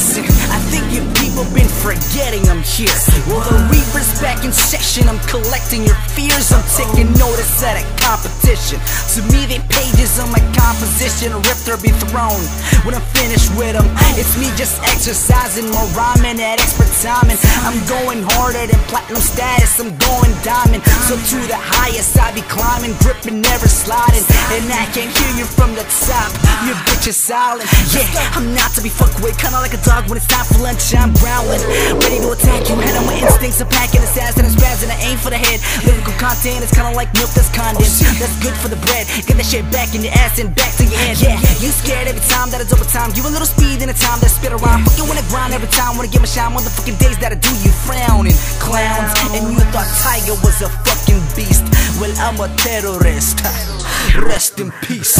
Listen, I think you people been forgetting I'm here. Well, the Reaper's back in session. I'm collecting your fears. I'm taking notice at a competition. To me, they pages on my composition, ripped or be thrown. When I'm finished with them, it's me just exercising more rhyming at expert timing. I'm going harder than platinum status. I'm going diamond. So to the highest, I be climbing, gripping, never sliding. And I can't hear you from the top. Your bitch is silent. Yeah, I'm not to be fucked with. Kinda like a dog when it's time for lunch. I'm growling, ready to attack you. Head on my instincts, I'm packing assassin and spazzing. I aim for the head. Lyrical content is kinda like milk that's condensed. That's good for the bread. Get that shit back in your ass and back to your. Yeah, you scared every time that I double time. You a little speed in the time that I spit around. Fucking wanna grind every time. Wanna get my shine. On the fucking days that I do you frowning. Clowns. And you thought Tyga was a fucking beast. Well, I'm a terrorist. Rest in peace.